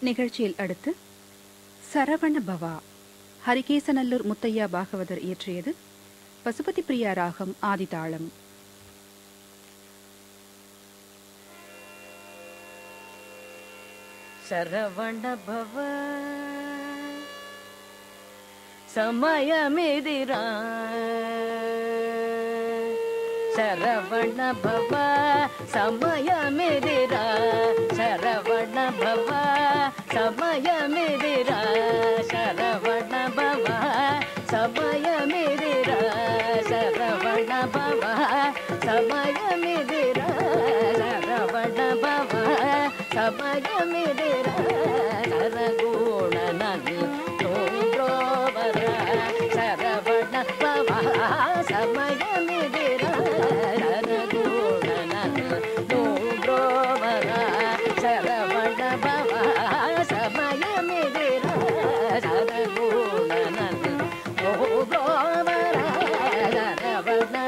நிகழ்ச்சியில் அடுத்து சரவண பவா ஹரிகேசநல்லூர் முத்தையா பாகவதர் இயற்றியது பசுபதி பிரியா ராகம் ஆதிதாளம். சரவண பவ சமயமெதிரா. சரவண பவ சமயமெதிரா. சமயமிதிரா சரவண பவ சமயமிதிரா சரவண பவ சமயமிதிரா சரவண பவ சமயமிதிரா சரகுணனல் தோன்றோவர சரவண பவ சமய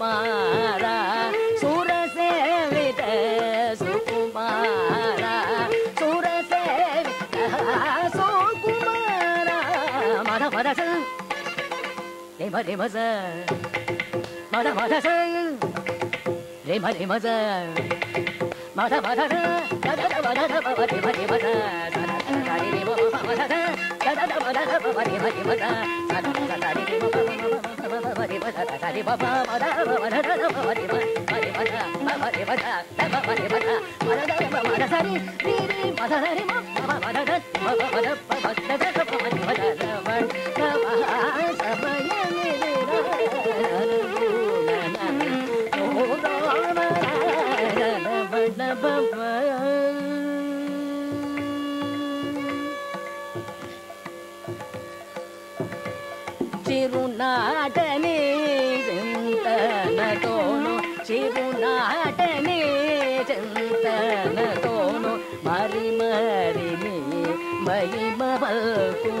సుకుమారా సురసేవిత సుకుమారా సురసేవిత సుకుమారా మద మద రేమ రేమ మద మద రేమ రేమ మద మద మద మద రేమ రేమ మద మద రేమ రేమ మద సరి రీరి మదరి మదర మదర మదర చిరునాటని చింతనతోను చిరునాటని भा बाबाकोुना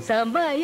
समय